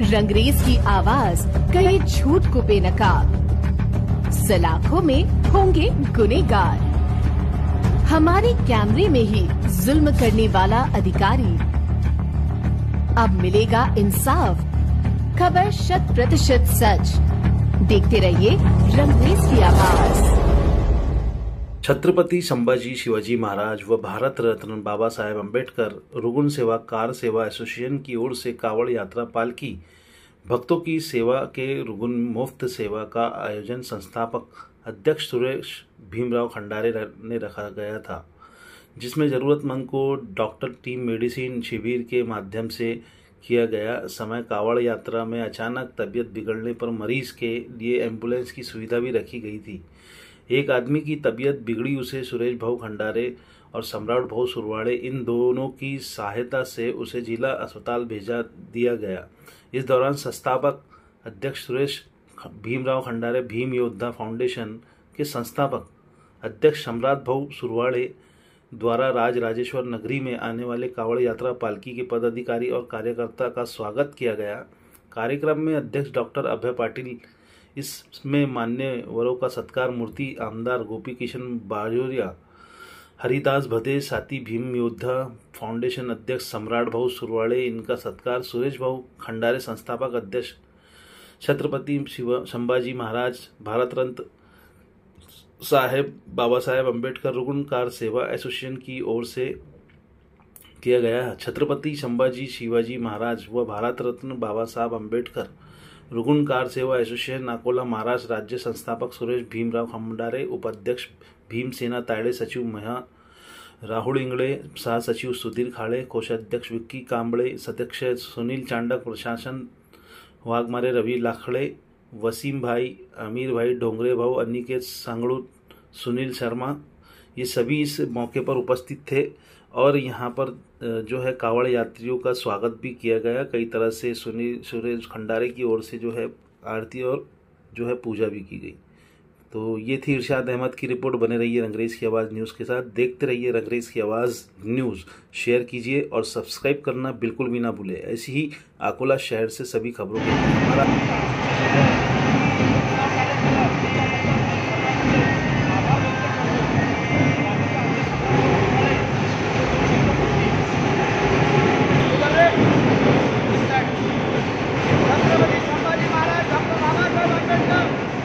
रंगरेज की आवाज़ कहे झूठ को बेनकाब। सलाखों में होंगे गुनेगार हमारे कैमरे में ही जुल्म करने वाला अधिकारी। अब मिलेगा इंसाफ। खबर शत प्रतिशत सच। देखते रहिए रंगरेज की आवाज़। छत्रपती संभाजी शिवाजी महाराज व भारत रत्न बाबा साहेब अंबेडकर रुगुण सेवा, कार सेवा एसोसिएशन की ओर से कावड़ यात्रा पालकी, भक्तों की सेवा के रुगुण मुफ़्त सेवा का आयोजन संस्थापक अध्यक्ष सुरेश भीमराव खंडारे ने रखा गया था, जिसमें ज़रूरतमंद को डॉक्टर टीम मेडिसिन शिविर के माध्यम से किया गया। समय कावड़ यात्रा में अचानक तबीयत बिगड़ने पर मरीज़ के लिए एंबुलेंस की सुविधा भी रखी गई थी। एक आदमी की तबीयत बिगड़ी उसे सुरेश भाऊ खंडारे और सम्राट भाऊ सुरवाड़े, इन दोनों की सहायता से उसे जिला अस्पताल भेजा दिया गया। इस दौरान संस्थापक अध्यक्ष सुरेश भीमराव खंडारे, भीम योद्धा फाउंडेशन के संस्थापक अध्यक्ष सम्राट भाऊ सुरवाड़े द्वारा राज राजेश्वर नगरी में आने वाले कावड़ यात्रा पालकी के पदाधिकारी और कार्यकर्ता का स्वागत किया गया। कार्यक्रम में अध्यक्ष डॉक्टर अभय पाटिल इसमें मान्य वरों का सत्कार मूर्ति आमदार गोपी किशन बाजोरिया, हरिदास भदे, साथी भीम योद्धा, फाउंडेशन अध्यक्ष सम्राट भाऊ सुरवाड़े, इनका सत्कार सुरेश भाऊ खंडारे संस्थापक अध्यक्ष छत्रपति शिव संभाजी महाराज भारत रत्न साहेब बाबा साहेब अंबेडकर रुगुण कार सेवा एसोसिएशन की ओर से किया गया छत्रपति संभाजी शिवाजी महाराज व भारत रत्न बाबा साहब अंबेडकर रुगुण कार सेवा एसोसिएशन अकोला महाराष्ट्र राज्य संस्थापक सुरेश भीमराव खंडारे उपाध्यक्ष भीमसेना तायडे, सचिव महा राहुल इंगड़े सह सचिव सुधीर खाड़े कोषाध्यक्ष विक्की कांबळे, सदस्य सुनील चांडक, प्रशासन वाघमारे, रवि लाखड़े वसीम भाई अमीर भाई डोंगरे भाऊ, अनिकेत सांगड़ू सुनील शर्मा, ये सभी इस मौके पर उपस्थित थे। और यहाँ पर जो है कावड़ यात्रियों का स्वागत भी किया गया। कई तरह से सुनील सुरेश खंडारे की ओर से जो है आरती और जो है पूजा भी की गई। तो ये थी इरशाद अहमद की रिपोर्ट। बने रहिए रंगरेज की आवाज़ न्यूज़ के साथ। देखते रहिए रंगरेज की आवाज़ न्यूज़। शेयर कीजिए और सब्सक्राइब करना बिल्कुल भी ना भूलें। ऐसी ही अकोला शहर से सभी खबरों के हमारा Amen.